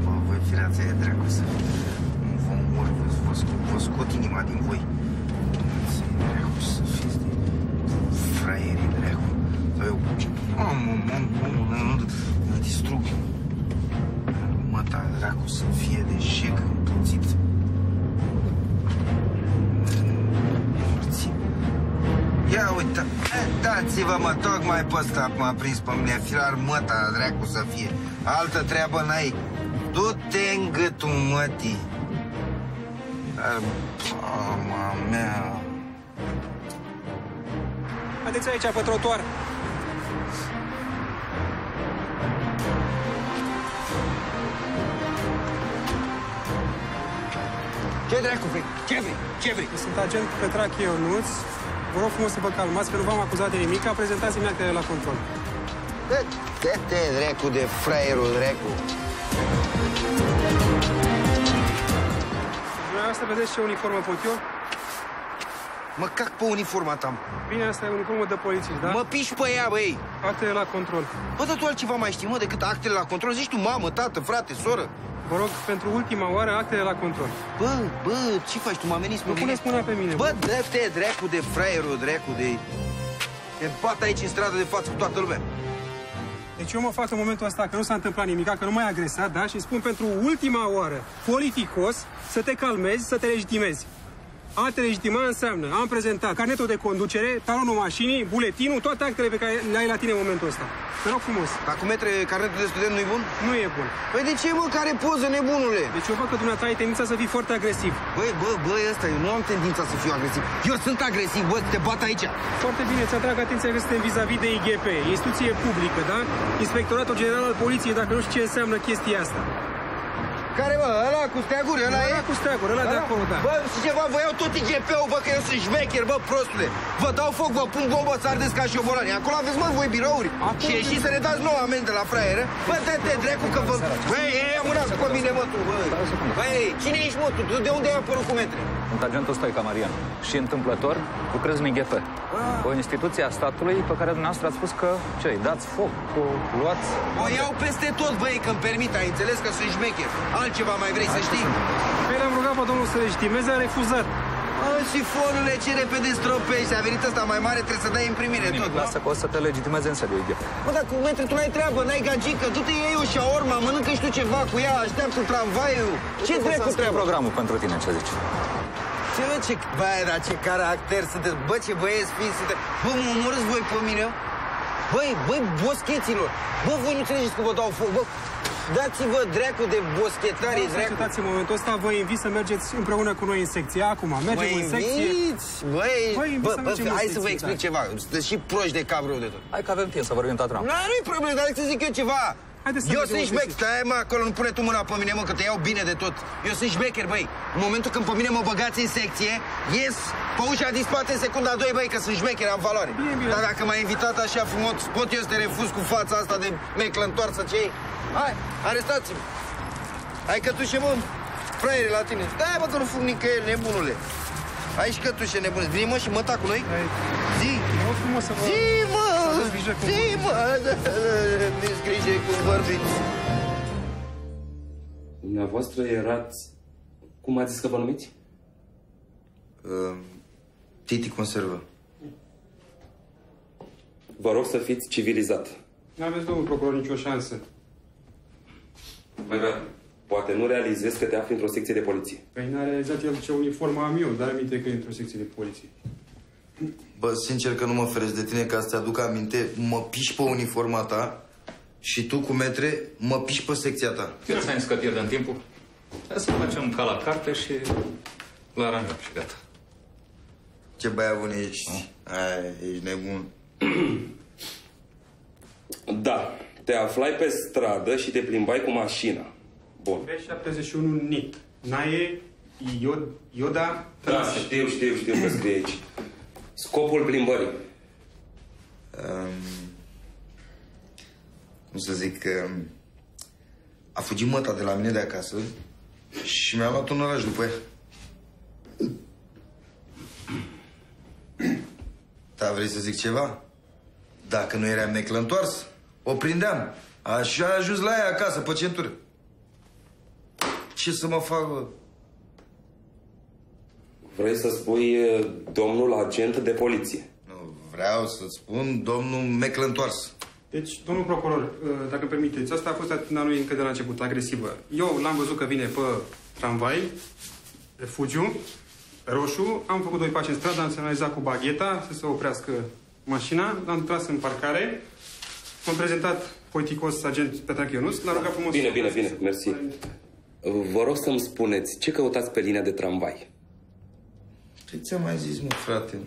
apă, voi fireața e dracu să vă omor, vă, vă, sc- vă scot inima din voi. Să dracu să fiți de fraierii, dracu. Sau eu, mamă, mamă, mamă, mamă, mă distrug. Mă, ta, dracu, să fie de șec împuțit. Morți. Ia uite, eh, dați-vă mă, tocmai pe ăsta m-a prins pe mine, firar măta, dracu să fie. Altă treabă n-ai. Du-te în gâtul mătii. Dar, mama mea... Haideți aici, pe trotuar. Ce dracu vrei? Ce vrei? Ce vrei? Sunt agent Petrache Ionuț. Vă rog frumos să vă calmați, că nu v-am acuzat de nimic. Prezentați-mi actele la control. Dă-te, dracu, de fraierul, dracu. Dumneavoastră vedeți ce uniformă pot eu? Mă cac pe uniforma ta. Bine, asta e uniformă de polițist, da? Mă piși pe ea, băi. Actele la control. Bă, dar tu altceva mai știi, mă, decât actele la control? Zici tu mamă, tată, frate, soră. Vă rog, pentru ultima oară, actele la control. Bă, bă, ce faci tu? M-am venit Nu puneți mâna pe mine. Bă, dă-te, dracu de fraierul, dracu de... Te bat aici în stradă de față cu toată lumea. Deci eu mă fac în momentul ăsta că nu s-a întâmplat nimic, că nu m-ai agresat, da? Și spun pentru ultima oară, politicos, să te calmezi, să te legitimezi. A te legitima înseamnă, am prezentat carnetul de conducere, talonul mașinii, buletinul, toate actele pe care le ai la tine în momentul ăsta. Te rog frumos. Dar cu metre carnetul de student nu-i bun? Nu e bun. Păi de ce, mă, care poză, nebunule? Deci eu văd că dumneata ai tendința să fii foarte agresiv. Băi, bă, bă, ăsta, eu nu am tendința să fiu agresiv. Eu sunt agresiv, bă, te bat aici. Foarte bine, ți atrag atenția că suntem vis-a-vis de IGP, instituție publică, da? Inspectoratul General al Poliției, dacă nu știi ce înseamnă chestia asta. Care, bă, ăla cu steaguri, ăla e? Ăla cu steaguri, ăla de acolo, da. Bă, și ceva, vă iau tot IGP-ul, bă, că eu sunt șmecher, bă, prostule. Vă dau foc, vă pun bombă, să ardeți ca șobolani. Acolo aveți, mă, voi birouri. Acolo și ieșiți să ne dați nouă amendă la fraieră. Bă, te-te dracu că vă... Băi, ei, amânați pe mine, mă, tu, bă. Băi, cine ești, mă, tu? De unde ai apărut cu metre? Sunt agentul Stoica Marian și întâmplător lucrez în IGP, o instituție a statului pe care dumneavoastră ați spus că ce dați foc, o luați... O iau peste tot, băi, că-mi permit, ai înțeles că sunt șmecher. Altceva mai vrei să știi? Pe l-am rugat pe domnul să legitimeze, a refuzat. Bă, șifonule, ce repede stropești. A venit ăsta mai mare, trebuie să dai imprimire tot, Nimic, da? lasă că o să te legitimeze în sediu IGP. Bă, dar cu metre tu n-ai treabă, n-ai gagică. Du-te iei o șaorma, mănâncă și tu ceva cu ea, așteaptă tramvaiul. Ce dracu Să treabă? programul pentru tine, ce zici? Ce, bă, ce... Bă, dar ce caracter sunteți. Bă, ce băieți fiți sunteți. Bă, mă omorâți voi pe mine? Băi, băi, boscheților. Bă, voi nu înțelegeți că vă dau foc, bă. Dați-vă dracu de boschetari, dracu. Societați în momentul ăsta, vă invit să mergeți împreună cu noi în secție. Acum, mergem Mă în secție. inviți? Băi, Vă invit bă, să bă, mergem în hai să vă secție, explic da. ceva. Sunteți și proști de cap rău de tot. Hai că avem timp să vorbim toată noaptea. Nu, nu-i problemă, dar să zic eu ceva. Haideți să eu mergem sunt în șmecher, secție. stai mă acolo, nu pune tu mâna pe mine, mă, că te iau bine de tot. Eu sunt șmecher, băi. În momentul când pe mine mă băgați în secție, ies pe ușa din spate în secunda 2, băi, că sunt șmecher, am valoare. Bine, bine. Dar dacă m-ai invitat așa frumos, pot eu să te refuz cu fața asta de meclă întoarsă ce ei? Hai, arestați-mă. Hai cătușe, mă, fraiere la tine. Stai, bă, că nu fug nicăieri, nebunule. Hai și cătușe, nebune. Vii, mă, și măta cu noi? Hai, Zi! Vă rog frumos să vă... Zi, mă! Aveți grijă cum Zi, mă! Mi-ți grijă cum vorbiți. Dumneavoastră erați... Cum ați zis că vă numiți? Uh, Titi conservă. Vă rog să fiți civilizat. Nu aveți, domnul procuror, nicio șansă. Mai vreau. Poate nu realizez că te afli într-o secție de poliție. Păi n-a realizat el ce uniformă am eu, dar aminte că e într-o secție de poliție. Bă, sincer că nu mă feresc de tine ca să-ți aduc aminte. Mă piși pe uniforma ta și tu cu metre mă piși pe secția ta. Eu ți-am zis că pierdem timpul. Hai să facem ca la carte și îl aranjăm și gata. Ce băiat bun ești. Ai, ești nebun. Da. Te aflai pe stradă și te plimbai cu mașina. Bun. B71 NIT. Nae, Iod, Ioda, Da, Trase. știu, știu, știu că scrie aici. Scopul plimbării. Um, cum să zic, um, a fugit măta de la mine de acasă și mi-a luat un oraș după ea. Da, vrei să zic ceva? Dacă nu era meclă întors, o prindeam. Așa a ajuns la ea acasă, pe centură. Ce să mă fac, bă? Vrei să spui e, domnul agent de poliție. Nu, vreau să-ți spun domnul Meclăntoars. Deci, domnul procuror, uh, dacă îmi permiteți, asta a fost atitudinea lui încă de la început, agresivă. Eu l-am văzut că vine pe tramvai, refugiu, roșu, am făcut doi pași în stradă, am semnalizat cu bagheta să se oprească mașina, l-am tras în parcare, m-am prezentat politicos agent Petrache Ionuț, l-am rugat frumos... Bine, să bine, oprească. bine, mersi. Vă rog să-mi spuneți ce căutați pe linia de tramvai. Ce ți-am mai zis, mă, frate?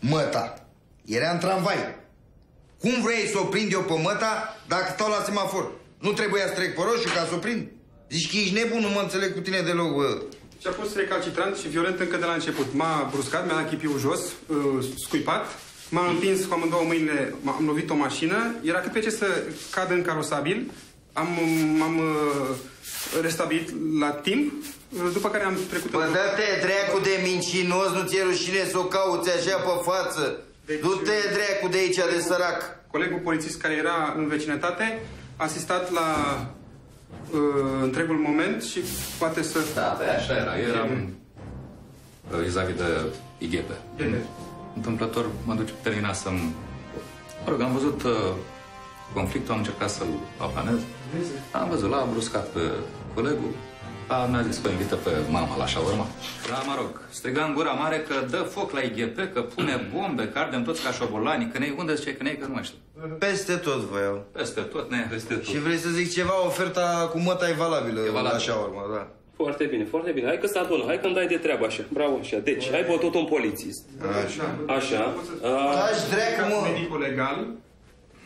Măta. Era în tramvai. Cum vrei să o prind eu pe măta dacă stau la semafor? Nu trebuia să trec pe roșu ca să o prind? Zici că ești nebun, nu mă înțeleg cu tine deloc, bă. Și a fost recalcitrant și violent încă de la început. M-a bruscat, mi-a dat chipiul jos, uh, scuipat, m-a împins cu amândouă mâinile, m- am lovit o mașină, era cât pe ce să cad în carosabil, am, m-am uh, restabilit la timp, uh, după care am trecut Bă, în... dă-te dracu de mincinos, nu ți-e rușine să o cauți așa pe față. Deci- Du-te dracu de aici de sărac. Colegul polițist care era în vecinătate a asistat la uh, întregul moment și poate să... Da, pe așa era. Eu eram uh, vis-a-vis de IGP. Bine. Întâmplător mă duce termina să-mi... Mă rog, am văzut uh, conflictul, am încercat să-l aplanez. Am văzut, l-a bruscat pe colegul. A, mi-a zis că o invită pe mama la șaurma. Da, mă rog, striga în gura mare că dă foc la IGP, că pune bombe, că ardem toți ca șobolani, că ne unde zice că ne că nu mai știu. Peste tot voiau. Peste tot, ne, peste tot. Și vrei să zic ceva, oferta cu măta e valabilă, E valabilă. așa urmă, da. Foarte bine, foarte bine. Hai că se adună, hai că îmi dai de treabă așa. Bravo așa. Deci, ai bătut un polițist. Așa. Așa. A, Taci dracu, mă! Medicul legal,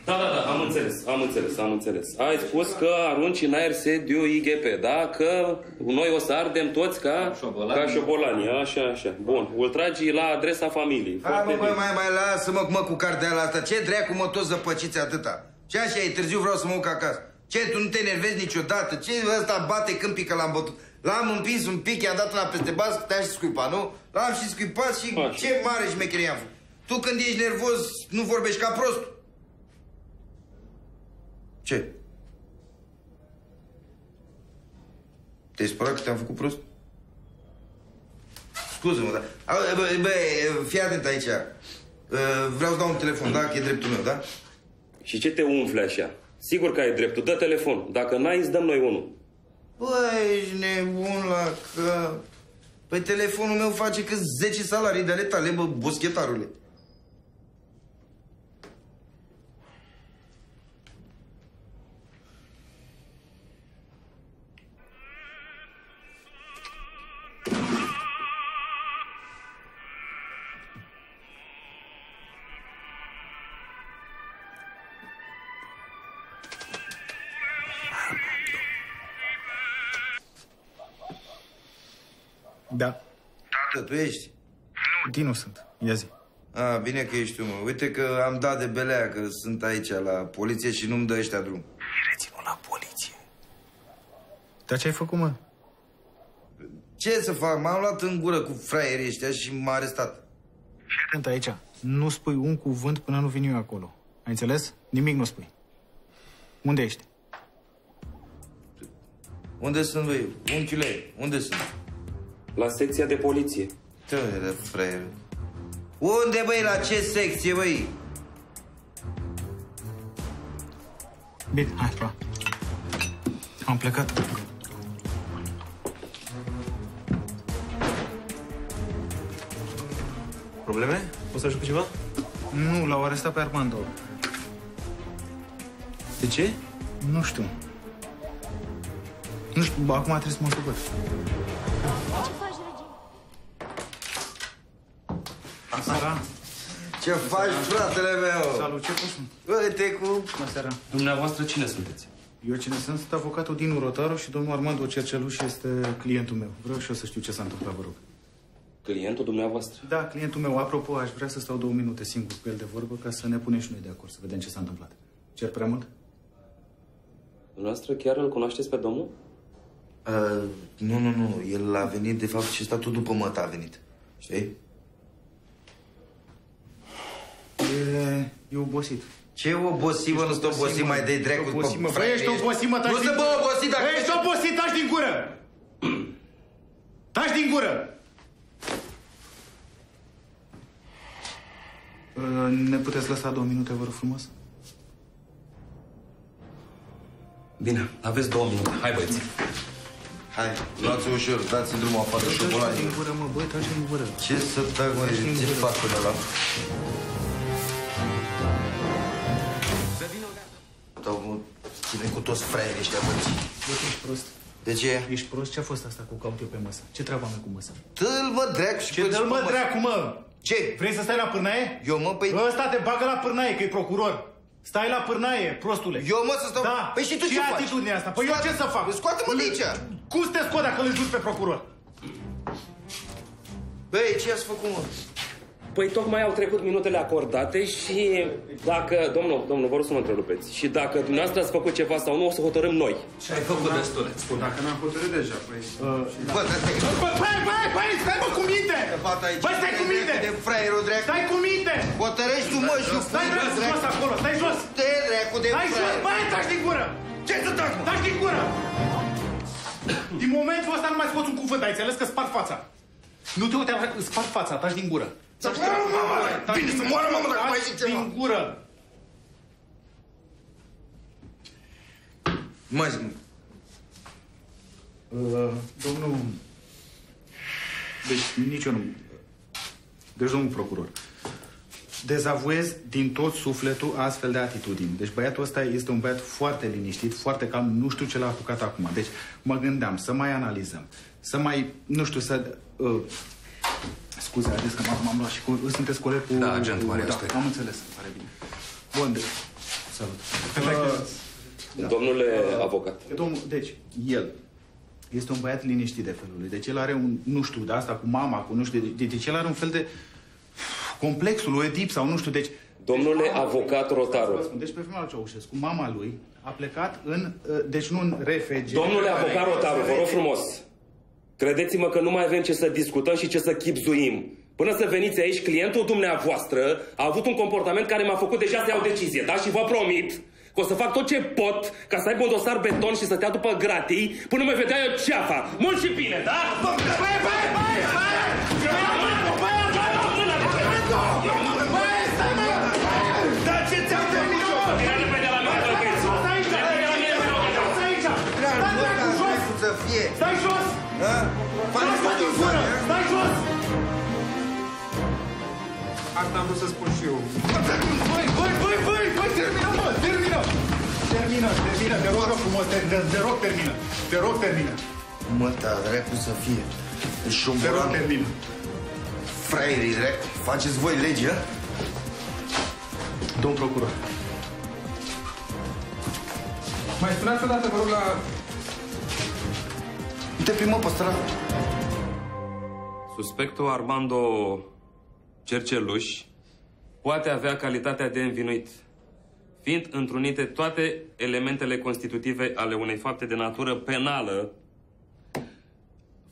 Da, da, da, am înțeles, am înțeles, am înțeles. Ai spus că arunci în aer sediu IGP, da? Că noi o să ardem toți ca Șobolani. ca șobolani. Așa, așa. Bun, îl tragi la adresa familiei. Hai Foarte mă, băi, bine. mai, mai lasă-mă mă, cu carteala asta. Ce dracu mă toți zăpăciți atâta? Și așa e târziu, vreau să mă duc acasă. Ce, tu nu te enervezi niciodată? Ce ăsta bate câmpii că l-am bătut? L-am împins un pic, i-am dat una peste bas, te-am și scuipat, nu? L-am și scuipat și Așa. ce mare șmecherie am făcut. Tu când ești nervos, nu vorbești ca prost. Ce? Te-ai spărat că te-am făcut prost? Scuze-mă, dar... Auzi, Bă, bă, fii atent aici. Uh, Vreau să dau un telefon, da? Că e dreptul meu, da? Și ce te umfli așa? Sigur că ai dreptul, dă telefon. Dacă n-ai, îți dăm noi unul. Băi, ești nebun la că... Păi telefonul meu face cât 10 salarii de ale tale, bă, boschetarule. Da, Tată, tu ești? Dinu sunt. Ia zi. A, bine că ești tu, mă. Uite că am dat de belea că sunt aici la poliție și nu-mi dă ăștia drum. Reținut la poliție. Dar ce ai făcut, mă? Ce să fac? M-am luat în gură cu fraierii ăștia și m-a arestat. Fii atent aici. Nu spui un cuvânt până nu vin eu acolo. Ai înțeles? Nimic nu spui. Unde ești? Unde sunt, băi? Unchiule, unde sunt? La secția de poliție. Te de fraier. Unde, băi? La ce secție, băi? Bine, hai, pa. Am plecat. Probleme? Poți să ajut cu ceva? Nu, l-au arestat pe Armando. De ce? Nu știu. Nu știu, bă, acum trebuie să mă ocup. Seara. Ce faci, fratele meu? Salut, ce faci? Uite cu... Bună seara. Dumneavoastră cine sunteți? Eu cine sunt? Sunt avocatul Dinu Rotaru și domnul Armando Cerceluș este clientul meu. Vreau și eu să știu ce s-a întâmplat, vă rog. Clientul dumneavoastră. Da, clientul meu. Apropo, aș vrea să stau două minute singur cu el de vorbă ca să ne punem și noi de acord, să vedem ce s-a întâmplat. Cer prea mult? Dumneavoastră chiar îl cunoașteți pe domnul? Uh, nu, nu, nu. El a venit, de fapt, și statul după măta a venit. Știi? E, e obosit. Ce obosi, mă, nu sunt obosit mai de dracu. Obosit, mă. pe- Bă, ești obosit, mă, taci Nu din să bă gură. obosit dacă... Bă, ești obosit, taci din gură! Taci din gură! Uh, Ne puteți lăsa două minute, vă rog frumos? Bine, aveți două minute. Hai, băieți. Hai, luați ușor, dați drumul afară, șobolan. Taci din gură, mă, băi, taci din gură. Ce să tac, mă, ce fac până la... toți fraierii ăștia, bă. Bă, tu ești prost. De ce? Ești prost? Ce a fost asta cu caut eu pe masă? Ce treabă am eu cu măsa? Dă-l, mă, dracu, și Ce pe- dă-l, mă, dracu, mă? Ce? Vrei să stai la pârnaie? Eu, mă, păi... Ăsta te bagă la pârnaie, că e procuror. Stai la pârnaie, prostule. Eu, mă, să stau... Da. Păi și tu ce, ce faci? atitudinea asta? Păi eu ce să fac? Scoate-mă de aici! Cum să te scot dacă îl duci pe procuror? Băi, ce ați făcut, mă? Păi tocmai au trecut minutele acordate și dacă... Domnul, domnul, vă rog să mă întrerupeți. Și dacă dumneavoastră ați făcut ceva sau nu, o să hotărâm noi. Și ai făcut destule. Spun, dacă n-am hotărât deja, păi... Bă, dar te... Bă, băi, băi, băi, stai mă cu minte! Bata aici. Băi, stai cu minte! De fraierul, dracu. Stai cu minte! Hotărăști tu, mă, și Stai dracu jos acolo, stai jos! Te dracu de Stai jos, fraier. băi, taci din gură! Ce să tac, mă? Taci din gură! Din momentul ăsta nu mai scoți un cuvânt, ai înțeles că spart fața. Nu te uite, spart fața, taci din gură. Să moară, mă, mă! Bine, să moară, mă, mă, dacă mai zic ceva. din gură! Mai zic, Uh, domnul... Deci nici eu nu... Deci, domnul procuror, dezavuez din tot sufletul astfel de atitudini. Deci băiatul ăsta este un băiat foarte liniștit, foarte calm, nu știu ce l-a apucat acum. Deci mă gândeam să mai analizăm, să mai, nu știu, să... Uh, scuze, ades că m-am, m-am luat și cu... Sunteți coleg cu... Da, agent cu- Maria Da, Stoica. am înțeles, îmi pare bine. Bun, deci... Salut. Uh, Domnule avocat. Domnul, deci, el este un băiat liniștit de felul lui. Deci el are un, nu știu, de asta cu mama, cu nu știu, de, deci el are un fel de complexul, o edip sau nu știu, deci... Domnule deci, mama avocat lui- Rotaru. Vă spun, Deci pe filmul Ceaușescu, mama lui a plecat în, uh, deci nu în RFG. Domnule avocat Rotaru, vă rog frumos. Credeți-mă că nu mai avem ce să discutăm și ce să chipzuim. Până să veniți aici, clientul dumneavoastră a avut un comportament care m-a făcut deja să iau decizie, da? Și vă promit că o să fac tot ce pot ca să aibă un dosar beton și să te ia după gratii până mă vedea eu ceafa. Mult și bine, da? Băi, băi, băi, băi, băi, stai, mă! Dar ce ți-am terminat, mă? Vine repede la mine, băieți. Stai aici! Repede la mine, vă rog. Stai aici! Dracu, Stai, bă, dracu, ca jos! dracu să fie. Stai jos! Ha? Faci Stai, tot din în gură! zone, ha? Stai jos! Asta am vrut să spun și eu. Băi, băi, băi, băi, băi, termină, mă, termină! Termină, termină, te rog frumos, te, te, te rog, termină. Te rog, termină. Mă, da, dracu să fie. Te rog, Șombolan, termină. fraierii, dracu. Faceți voi legea? Domn procuror. Mai spuneați odată, vă rog, la... Te primă pe stradă. Suspectul Armando Cerceluș poate avea calitatea de învinuit, fiind întrunite toate elementele constitutive ale unei fapte de natură penală,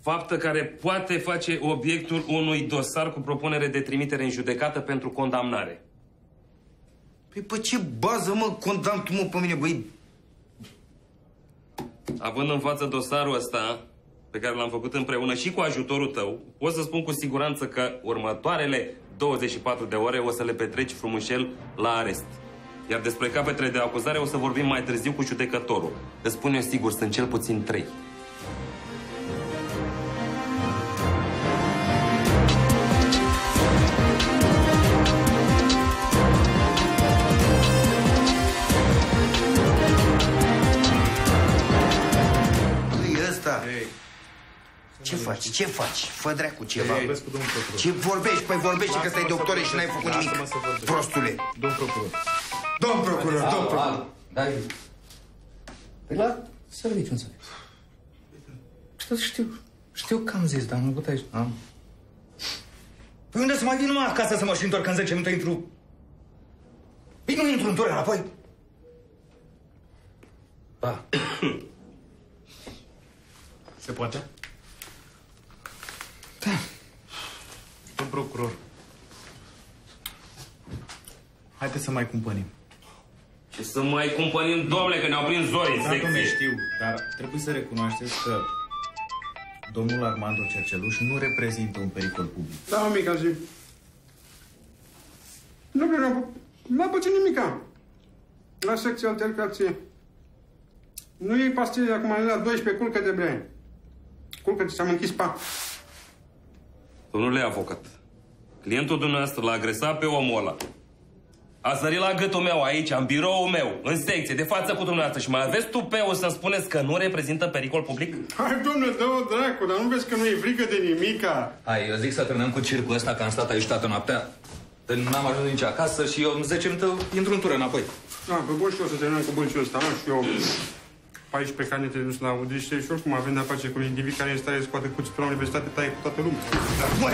faptă care poate face obiectul unui dosar cu propunere de trimitere în judecată pentru condamnare. Păi pe ce bază, mă, condamn tu, mă, pe mine, băi? Având în față dosarul ăsta, pe care l-am făcut împreună și cu ajutorul tău, pot să spun cu siguranță că următoarele 24 de ore o să le petreci frumușel la arest. Iar despre capetele de acuzare o să vorbim mai târziu cu judecătorul. Îți spun eu sigur, sunt cel puțin trei. Băi, ăsta... Ce faci? Ce faci? Fă dracu ceva. Vorbesc cu domnul procuror. Ce vorbești? Păi vorbește că stai doctore și n-ai făcut nimic. Lasă-mă să vorbesc. Prostule. Domn procuror. Domn procuror, domn procuror. Da, Păi la serviciu înțeleg. Știu, știu, știu că am zis, dar am avut aici. Am. Păi unde să mai vin numai acasă să mă și întorc în 10 minute intru? Păi nu intru în tură înapoi. Da. Se poate? Da. Domn procuror. Haideți să mai cumpănim. Ce să mai cumpănim, domnule, că ne-au prins zori în Da, domnule, secție. știu, dar trebuie să recunoașteți că domnul Armando Cerceluș nu reprezintă un pericol public. Da, mă, mica zi. Nu vreau, n-am, n-am pățit nimica. La secția altercație. Nu iei pastile acum, la 12, culcă de bere. Culcă, ți-am închis pa. Domnule avocat, clientul dumneavoastră l-a agresat pe omul ăla. A sărit la gâtul meu aici, în biroul meu, în secție, de față cu dumneavoastră și mai aveți tupeul să-mi spuneți că nu reprezintă pericol public? Hai, domnule, dă-o dracu, dar nu vezi că nu e frică de nimica? Hai, eu zic să terminăm cu circul ăsta, că am stat aici toată noaptea. Dar N-am ajuns nici acasă și eu în 10 minute intru în tură înapoi. Da, pe bun și eu să terminăm cu bănciul ăsta, mă, și eu pe aici pe care te dus la audiție și oricum avem de-a face cu un individ care este stare să scoate cuți pe la universitate, taie cu toată lumea.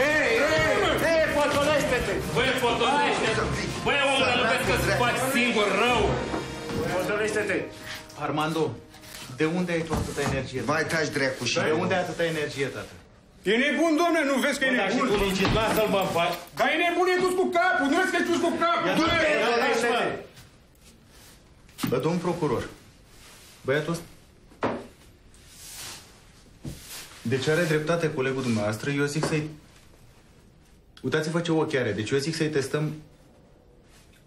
Hei, hei, hei, potolește-te! Băi, fotolește! Băi, omule, nu vezi că îți faci singur rău? Potolește-te! Armando, de unde ai tu atâta energie? Vai, taci dracu și De unde ai atâta energie, tată? E nebun, domne, nu vezi că e nebun? Lasă-l, bă, faci. Dar e nebun, e dus cu capul, nu vezi că e dus cu capul? Du-te, potolește-te! Bă, domn procuror, băiatul ăsta... Deci are dreptate colegul dumneavoastră, eu zic să-i... Uitați-vă ce ochi are, deci eu zic să-i testăm...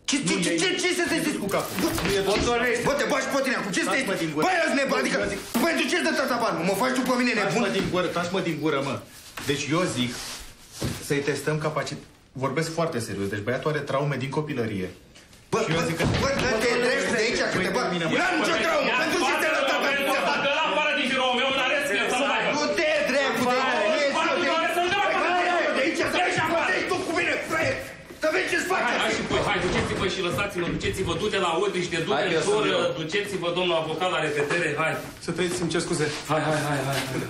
Ce, ce, ce, ce, ce să te zici? cu capul. Potolește! Bă, te bași pe tine acum, ce stai? Taci-mă din gură. Băi, ești nebun, adică, Eu zic- pentru ce-ți dă tata bani? Mă faci tu pe mine nebun? Taci-mă din gură, taci-mă din gură, mă. Deci eu zic să-i testăm capacit... Vorbesc foarte serios, deci băiatul are traume din copilărie. Bă, Și eu bă, zic că- bă, dă-te drept de aici, că Băi, te bag. termină, mă. N-am nicio traumă, Hai, hai și voi, hai, duceți-vă și lăsați-mă, duceți-vă, du-te la Udriște, du-te Hai, în eu sunt tură, eu. duceți-vă, domnul avocat, la repetere, hai. Să trăiți, îmi cer scuze. Hai, hai, hai, hai. hai.